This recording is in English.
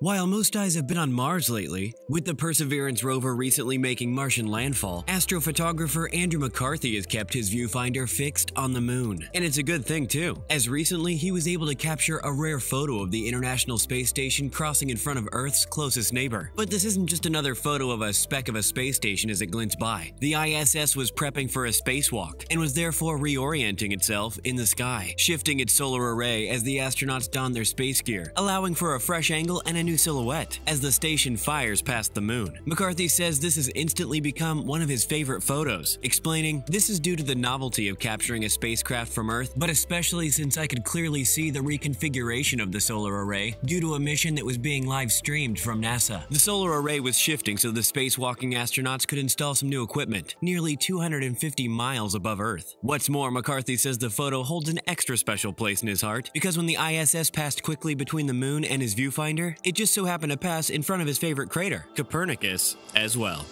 While most eyes have been on Mars lately, with the Perseverance rover recently making Martian landfall, astrophotographer Andrew McCarthy has kept his viewfinder fixed on the moon. And it's a good thing too, as recently he was able to capture a rare photo of the International Space Station crossing in front of Earth's closest neighbor. But this isn't just another photo of a speck of a space station as it glints by. The ISS was prepping for a spacewalk and was therefore reorienting itself in the sky, shifting its solar array as the astronauts donned their space gear, allowing for a fresh angle and a new silhouette as the station fires past the moon. McCarthy says this has instantly become one of his favorite photos, explaining, This is due to the novelty of capturing a spacecraft from Earth, but especially since I could clearly see the reconfiguration of the solar array due to a mission that was being live streamed from NASA. The solar array was shifting so the spacewalking astronauts could install some new equipment, nearly 250 miles above Earth. What's more, McCarthy says the photo holds an extra special place in his heart because when the ISS passed quickly between the moon and his viewfinder, it just so happened to pass in front of his favorite crater, Copernicus, as well.